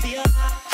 feel.